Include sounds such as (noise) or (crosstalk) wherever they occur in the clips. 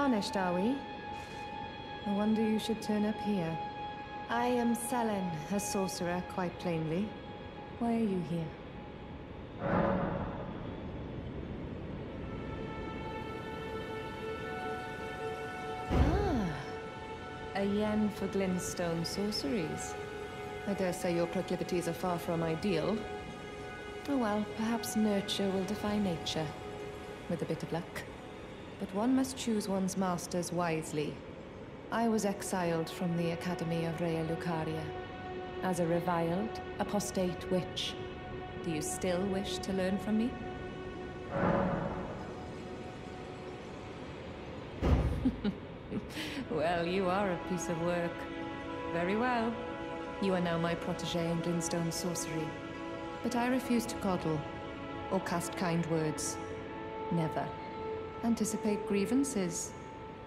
tarnished, are we? No wonder you should turn up here. I am Sellen, a sorcerer, quite plainly. Why are you here? Ah, a yen for glintstone sorceries. I dare say your proclivities are far from ideal. Oh well, perhaps nurture will defy nature, with a bit of luck. But one must choose one's masters wisely. I was exiled from the Academy of Raya Lucaria. As a reviled, apostate witch. Do you still wish to learn from me? (laughs) well, you are a piece of work. Very well. You are now my protege in Glintstone sorcery. But I refuse to coddle, or cast kind words. Never. Anticipate grievances,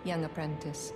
young apprentice.